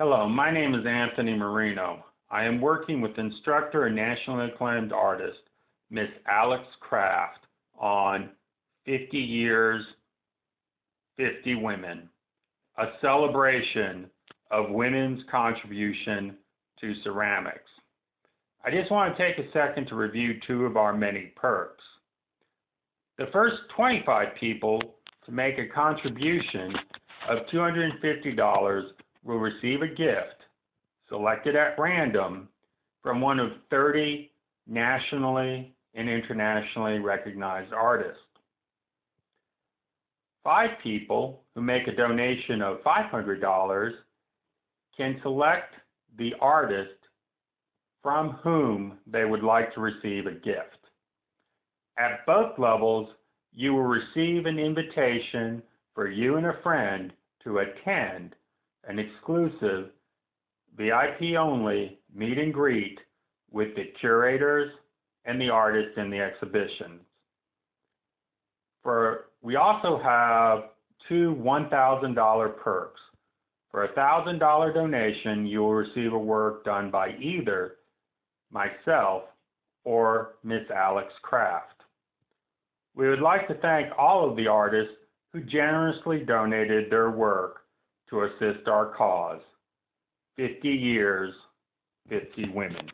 Hello, my name is Anthony Merino. I am working with instructor and nationally acclaimed artist Miss Alex Kraft on 50 Years, 50 Women, a celebration of women's contribution to ceramics. I just want to take a second to review two of our many perks. The first 25 people to make a contribution of $250 will receive a gift selected at random from one of 30 nationally and internationally recognized artists. Five people who make a donation of $500 can select the artist from whom they would like to receive a gift. At both levels, you will receive an invitation for you and a friend to attend an exclusive VIP only meet and greet with the curators and the artists in the exhibitions. For we also have two $1,000 perks. For a $1,000 donation, you will receive a work done by either myself or Miss Alex Kraft. We would like to thank all of the artists who generously donated their work to assist our cause. 50 years, 50 women.